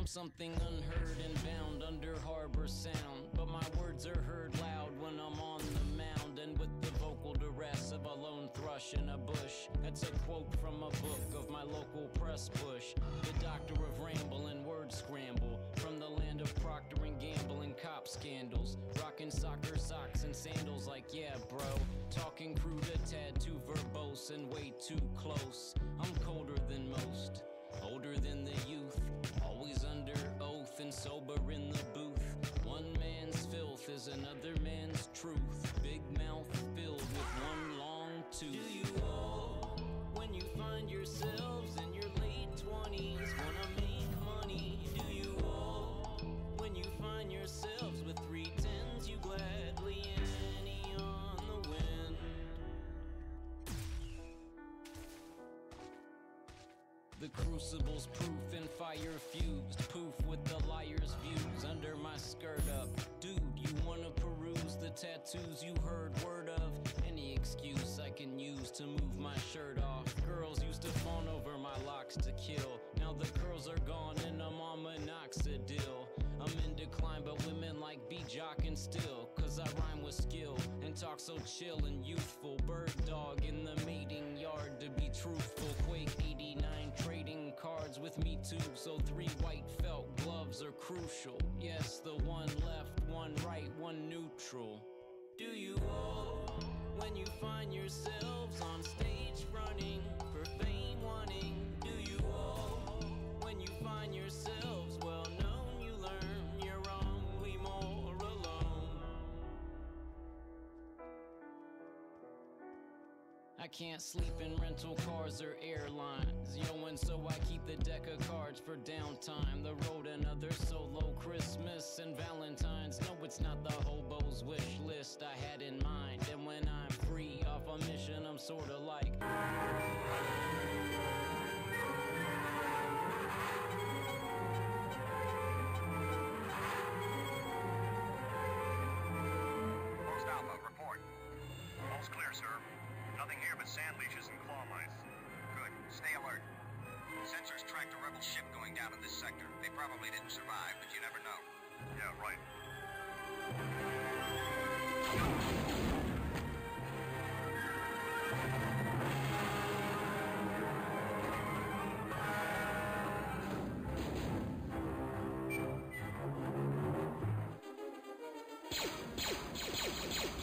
I'm something unheard and bound under harbor sound. But my words are heard loud when I'm on the mound. And with the vocal duress of a lone thrush in a bush. That's a quote from a book of my local press push. The doctor of ramble and word scramble. From the land of Procter and Gamble and cop scandals. Rocking soccer socks and sandals like, yeah, bro. Talking crude a tad too verbose and way too close. I'm colder than most. Older than the youth, always under oath and sober in the booth. One man's filth is another man's truth. Big mouth The crucible's proof and fire fused. Poof with the liar's views under my skirt up. Dude, you wanna peruse the tattoos you heard word of? Any excuse I can use to move my shirt off. Girls used to fawn over my locks to kill. Now the curls are gone and I'm on minoxidil. I'm in decline, but women like be jocking still. Cause I rhyme with skill and talk so chill and youthful. So three white felt gloves are crucial. Yes, the one left, one right, one neutral. Do you all, when you find yourselves on stage running for fame can't sleep in rental cars or airlines. Yo, and so I keep the deck of cards for downtime. The road another solo Christmas and Valentine's. No, it's not the hobo's wish list I had in mind. And when I'm free off a mission, I'm sorta like. Clear, sir nothing here but sand leeches and claw mice. Good. Stay alert. Sensors tracked a rebel ship going down in this sector. They probably didn't survive, but you never know. Yeah, right.